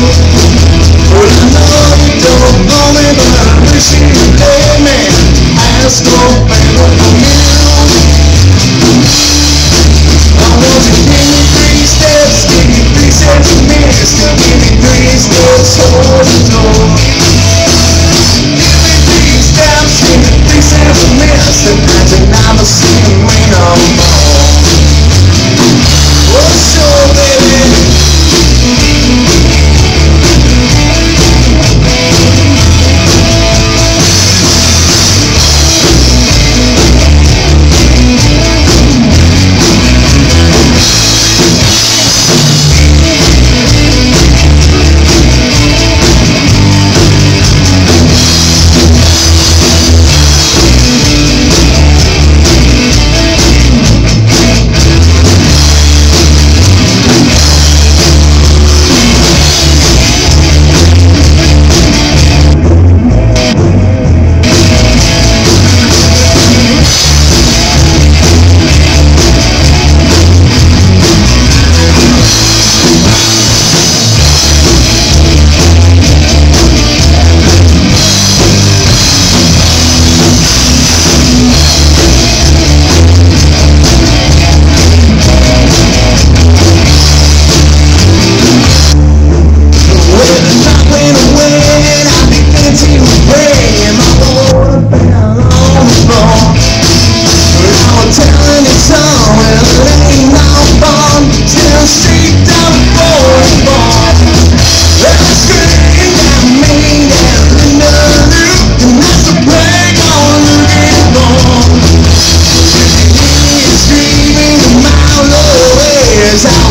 Well, I know you don't know me, but I wish you'd me. Ask